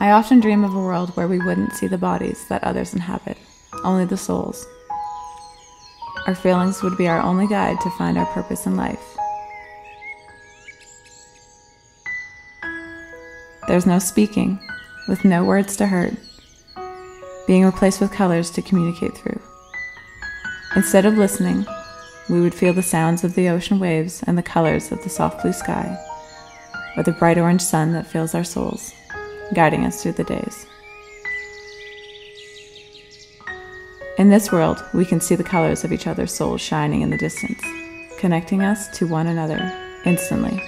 I often dream of a world where we wouldn't see the bodies that others inhabit, only the souls. Our feelings would be our only guide to find our purpose in life. There's no speaking, with no words to hurt, being replaced with colors to communicate through. Instead of listening, we would feel the sounds of the ocean waves and the colors of the soft blue sky, or the bright orange sun that fills our souls, guiding us through the days. In this world, we can see the colors of each other's souls shining in the distance, connecting us to one another instantly.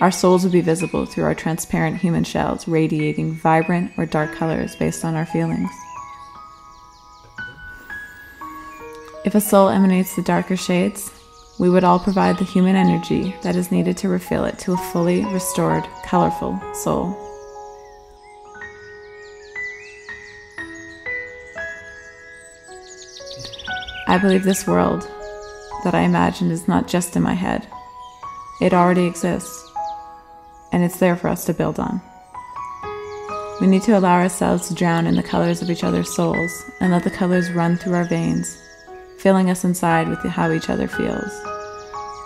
Our souls would be visible through our transparent human shells, radiating vibrant or dark colors based on our feelings. If a soul emanates the darker shades, we would all provide the human energy that is needed to refill it to a fully restored, colorful soul. I believe this world that I imagine is not just in my head. It already exists and it's there for us to build on. We need to allow ourselves to drown in the colors of each other's souls and let the colors run through our veins, filling us inside with how each other feels,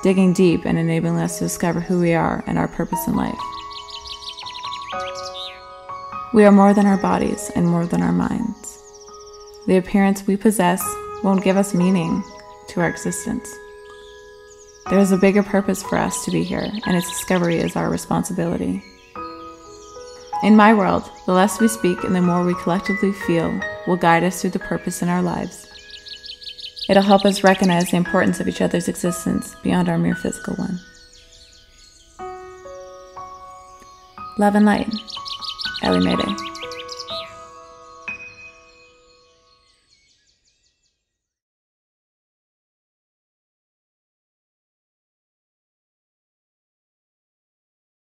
digging deep and enabling us to discover who we are and our purpose in life. We are more than our bodies and more than our minds. The appearance we possess won't give us meaning to our existence. There is a bigger purpose for us to be here, and its discovery is our responsibility. In my world, the less we speak and the more we collectively feel will guide us through the purpose in our lives. It'll help us recognize the importance of each other's existence beyond our mere physical one. Love and light, Elly Mayday.